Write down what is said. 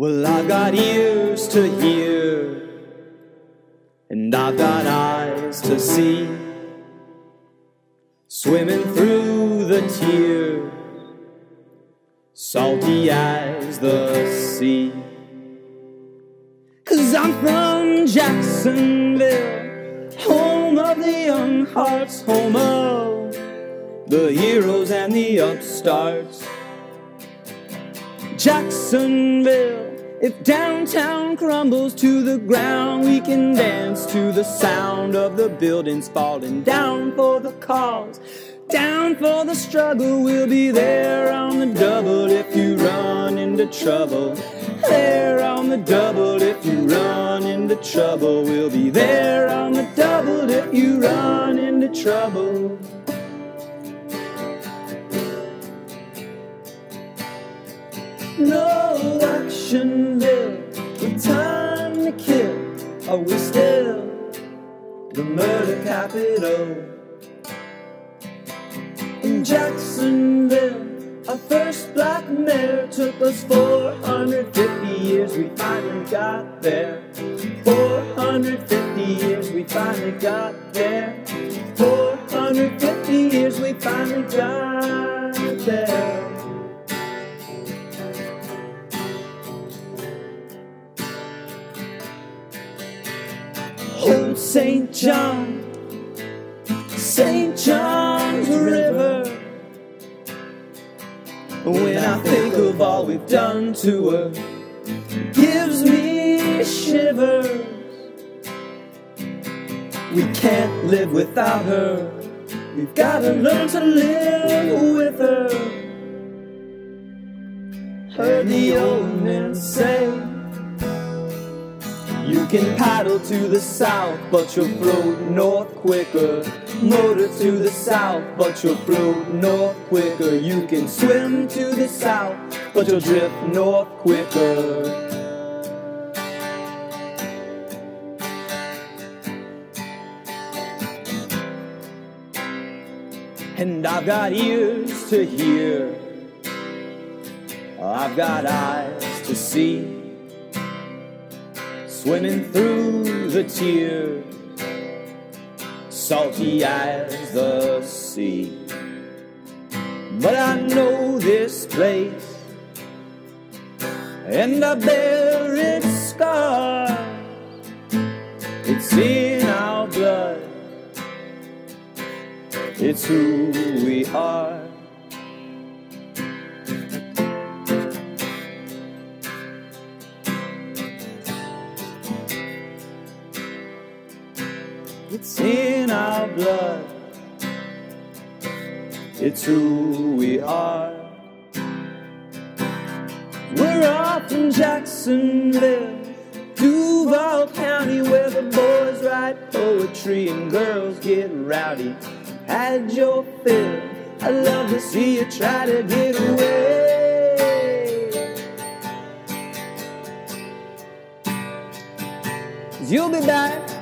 Well, I've got ears to hear, and I've got eyes to see. Swimming through the tears, salty as the sea. Cause I'm from Jacksonville, home of the young hearts, home of the heroes and the upstarts. Jacksonville. If downtown crumbles to the ground, we can dance to the sound of the buildings falling down for the cause. Down for the struggle, we'll be there on the double if you run into trouble. There on the double if you run into trouble. We'll be there on the double if you run into trouble. Action with time to kill. Are we still the murder capital? In Jacksonville, our first black mayor took us 450 years, we finally got there. 450 years, we finally got there. 450 years, we finally got St. John, St. John's River. When I think of all we've done to her, it gives me shivers. We can't live without her. We've gotta learn to live with her. Heard the old man say. Can paddle to the south, but you'll float north quicker. Motor to the south, but you'll float north quicker. You can swim to the south, but you'll drift north quicker. And I've got ears to hear, I've got eyes to see swimming through the tears, salty as the sea. But I know this place, and I bear its scars. It's in our blood, it's who we are. It's in our blood. It's who we are. We're off in Jacksonville, Duval County, where the boys write poetry and girls get rowdy. Had your fill. I love to see you try to get away. you you'll be back